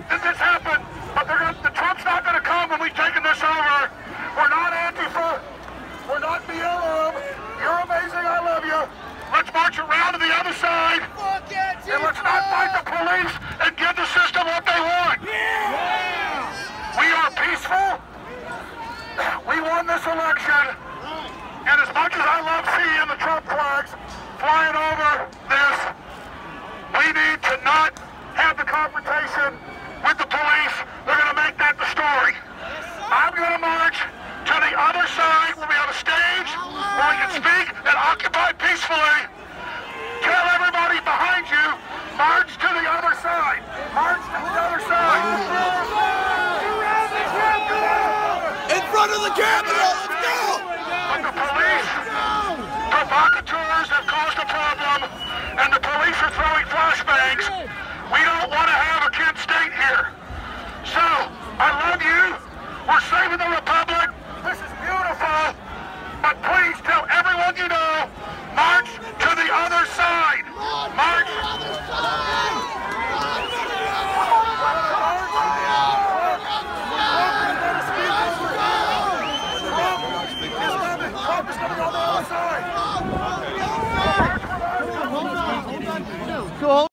that this happened, but they're gonna, the Trump's not going to come when we've taken this over. We're not Antifa. We're not BLM. You're amazing. I love you. Let's march around to the other side. And let's not fight the police and give the system what they want. We are peaceful. We won this election. And as much as I love seeing the Trump flags flying over this, we need to not have the confrontation with the police. They're going to make that the story. I'm going to march to the other side where we have a stage where we can speak and occupy peacefully. Tell everybody behind you, march to the other side. March to the other side. In front of the Capitol! Go.